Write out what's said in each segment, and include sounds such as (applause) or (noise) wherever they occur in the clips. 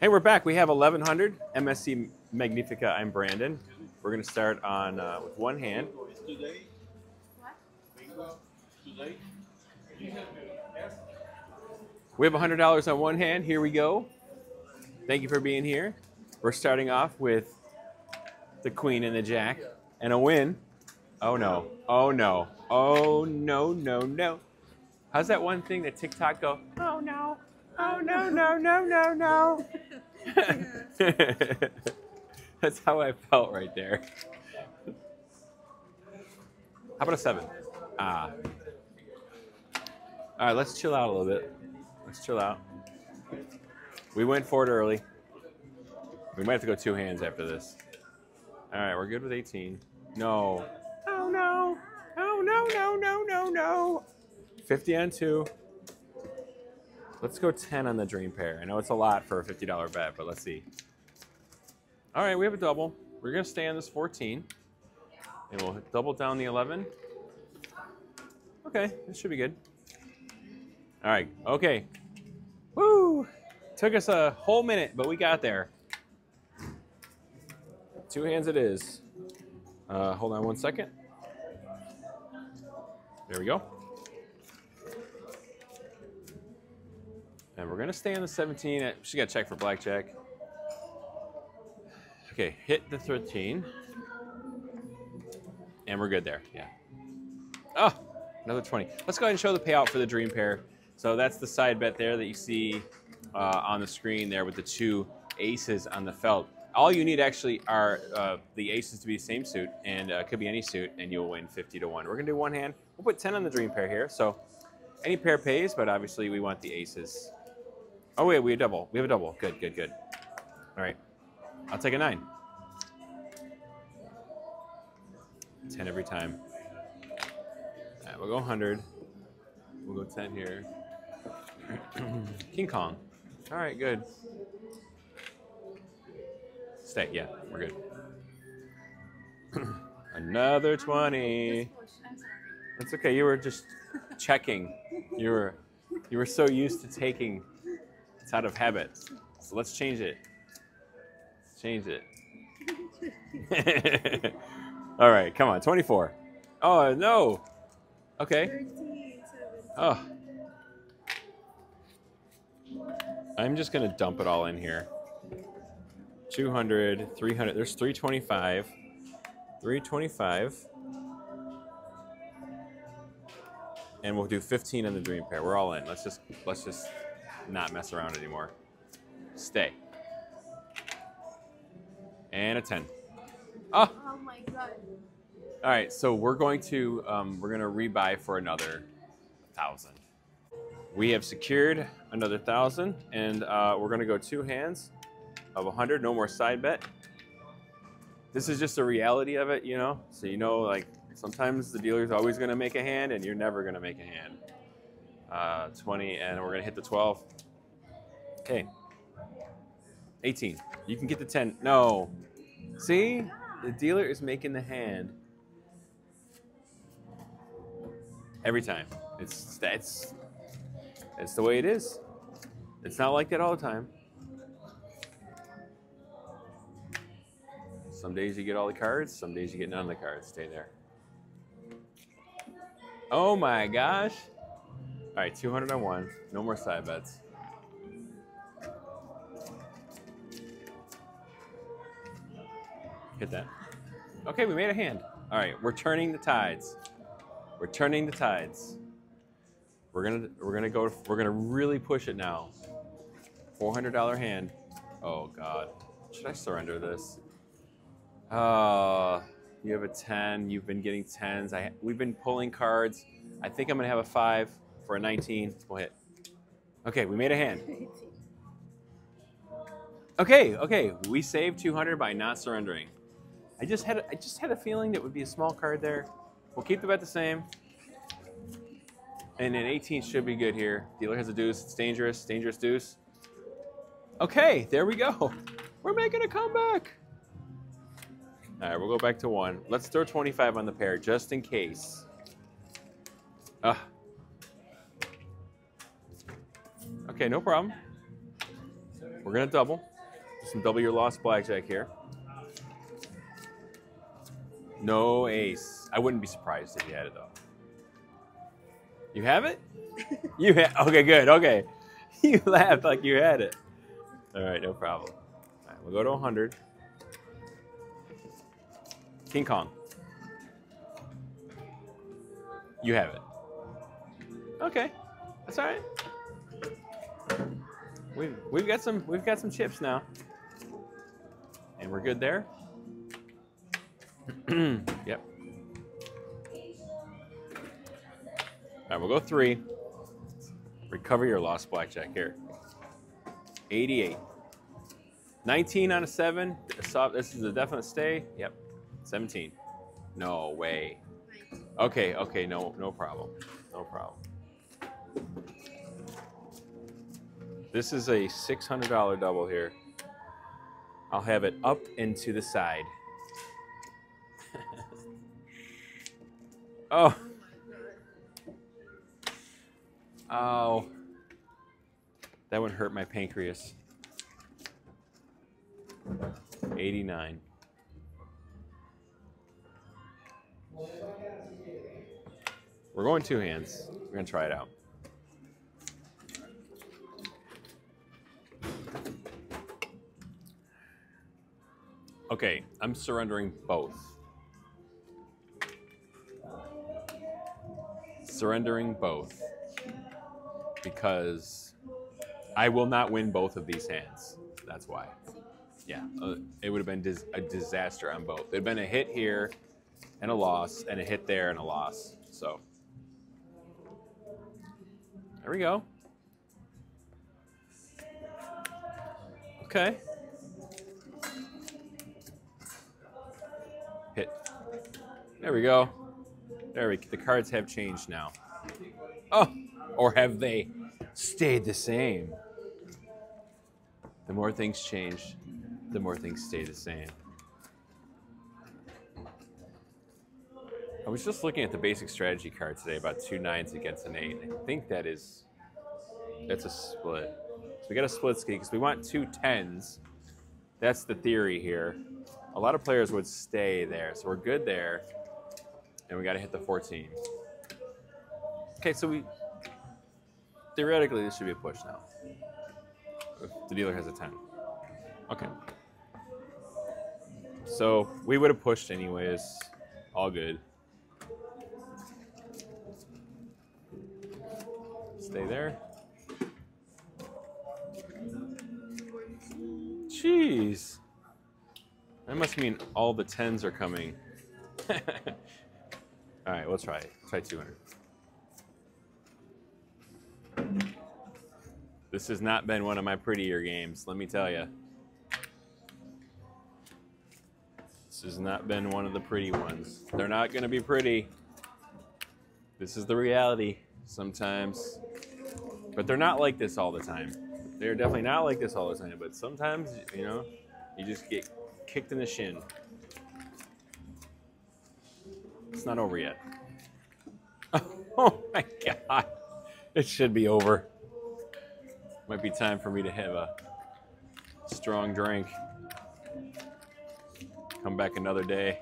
Hey, we're back. We have 1100 MSC Magnifica. I'm Brandon. We're going to start on uh, with one hand. We have $100 on one hand. Here we go. Thank you for being here. We're starting off with the queen and the jack and a win. Oh no. Oh no. Oh no, no, no. How's that one thing that TikTok go? Oh no. Oh no, no, no, no, no. (laughs) That's how I felt right there. How about a seven? Ah. All right, let's chill out a little bit. Let's chill out. We went for it early. We might have to go two hands after this. All right, we're good with 18. No. Oh no. Oh no, no, no, no, no. 50 on two. Let's go 10 on the dream pair. I know it's a lot for a $50 bet, but let's see. All right, we have a double. We're gonna stay on this 14. And we'll double down the 11. Okay, this should be good. All right, okay. Woo! Took us a whole minute, but we got there. Two hands it is. Uh, hold on one second. There we go. And we're gonna stay on the 17. She got check for blackjack. Okay, hit the 13. And we're good there, yeah. Oh, another 20. Let's go ahead and show the payout for the dream pair. So that's the side bet there that you see uh, on the screen there with the two aces on the felt. All you need actually are uh, the aces to be the same suit, and uh, could be any suit, and you'll win 50 to 1. We're going to do one hand. We'll put 10 on the dream pair here. So any pair pays, but obviously we want the aces. Oh, wait, we have double. We have a double. Good, good, good. All right. I'll take a 9. 10 every time. All right, we'll go 100. We'll go 10 here. (clears throat) King Kong. All right, good. Stay, yeah, we're good. (clears throat) Another 20. That's okay. You were just checking. You were you were so used to taking. It's out of habit. So let's change it. Let's change it. (laughs) All right, come on. 24. Oh, no. Okay. Oh. I'm just going to dump it all in here. 200, 300. There's 325. 325. And we'll do 15 on the dream pair. We're all in. Let's just let's just not mess around anymore. Stay. And a 10. Oh. Oh my god. All right, so we're going to um, we're going to rebuy for another thousand. We have secured another thousand, and uh, we're going to go two hands of a hundred. No more side bet. This is just the reality of it, you know. So you know, like sometimes the dealer's always going to make a hand, and you're never going to make a hand. Uh, 20, and we're going to hit the 12. Okay. 18. You can get the 10. No. See, the dealer is making the hand every time. It's that's that's the way it is. It's not like that all the time. Some days you get all the cards, some days you get none of the cards. Stay there. Oh my gosh. All right, 200 on one. No more side bets. Hit that. Okay, we made a hand. All right, we're turning the tides. We're turning the tides. We're gonna we're gonna go we're gonna really push it now. Four hundred dollar hand. Oh God, should I surrender this? Uh, you have a ten. You've been getting tens. I we've been pulling cards. I think I'm gonna have a five for a nineteen. We'll hit. Okay, we made a hand. Okay, okay, we saved 200 by not surrendering. I just had I just had a feeling that would be a small card there. We'll keep the bet the same. And an 18 should be good here. Dealer has a deuce. It's dangerous. Dangerous deuce. Okay, there we go. (laughs) We're making a comeback. All right, we'll go back to one. Let's throw 25 on the pair just in case. Ah. Okay, no problem. We're gonna double. Some double your lost blackjack here. No ace. I wouldn't be surprised if you had it though. You have it? (laughs) you had okay, good, okay. (laughs) You laughed like you had it. All right, no problem. All right, we'll go to 100. King Kong. You have it. Okay, that's all right. We've we've got some we've got some chips now, and we're good there. (clears throat) yep. All right, we'll go three. Recover your lost blackjack here. 88. 19 on a seven. This is a definite stay. Yep. 17. No way. Okay, okay, no, no problem. No problem. This is a $600 double here. I'll have it up and to the side. (laughs) oh. Oh. That would hurt my pancreas. 89. We're going two hands. We're going to try it out. Okay, I'm surrendering both. Surrendering both because I will not win both of these hands. That's why. Yeah, uh, it would have been dis- a disaster on both. There'd been a hit here and a loss, and a hit there and a loss. So there we go. Okay. There we go. There we. The cards have changed now. Oh, or have they stayed the same? The more things change, the more things stay the same. I was just looking at the basic strategy card today about two nines against an eight. I think that is that's a split. So we got a split ski because we want two tens. That's the theory here. A lot of players would stay there, so we're good there. And we got to hit the 14. Okay, so we theoretically this should be a push now. If the dealer has a 10. Okay. So we would have pushed anyways. All good. Stay there. Jeez. That must mean all the tens are coming. (laughs) all right, we'll try it. Try 200. This has not been one of my prettier games, let me tell you. This has not been one of the pretty ones. They're not going to be pretty. This is the reality sometimes. But they're not like this all the time. They're definitely not like this all the time, but sometimes, you know, you just get kicked in the shin. It's not over yet. (laughs) Oh my god. It should be over. Might be time for me to have a strong drink. Come back another day.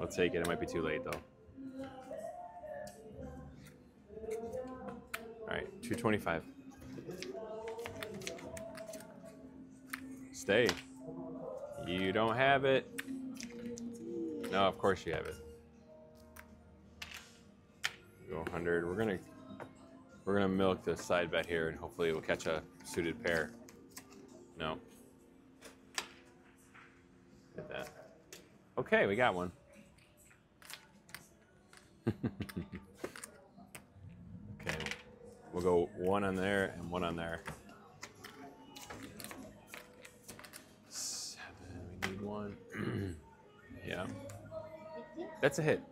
I'll take it. It might be too late though. All right, 225. Stay. You don't have it. No, of course you have it. Go 100. We're gonna we're gonna milk the side bet here, and hopefully we'll catch a suited pair. No. Hit that. Okay, we got one. (laughs) okay, we'll go one on there and one on there. Seven. We need one. (clears throat) yeah. That's a hit.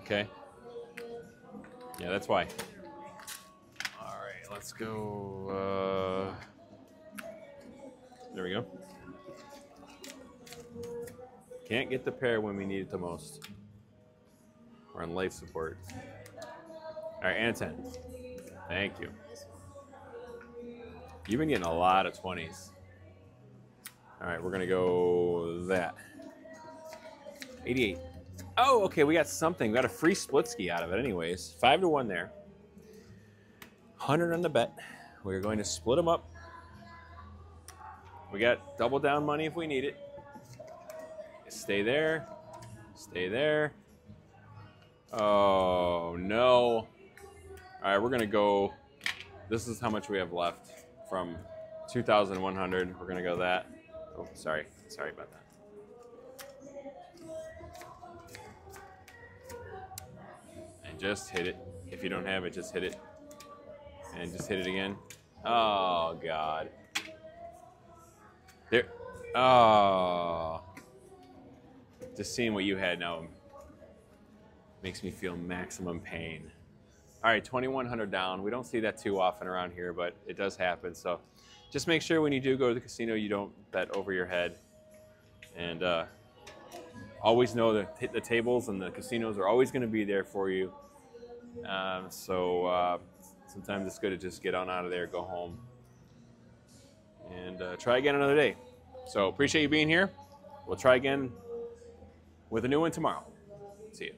Okay. Yeah, that's why. All right, let's go. Uh, there we go. Can't get the pair when we need it the most. We're on life support. All right, and 10. Thank you. You've been getting a lot of 20s. All right, we're going to go that. 88. Oh, okay, we got something. We got a free split ski out of it, anyways. Five to one there. 100 on the bet. We're going to split them up. We got double down money if we need it. Stay there. Stay there. Oh, no. All right, we're going to go. This is how much we have left from 2,100. We're going to go that. Oh, sorry. Sorry about that. Just hit it. If you don't have it, just hit it. And just hit it again. Oh, God. There. Oh. Just seeing what you had now makes me feel maximum pain. All right, 2100 down. We don't see that too often around here, but it does happen. So just make sure when you do go to the casino, you don't bet over your head. And uh, always know that the tables and the casinos are always going to be there for you. Um, so uh, sometimes it's good to just get on out of there, go home, and uh, try again another day. So appreciate you being here. We'll try again with a new one tomorrow. See you.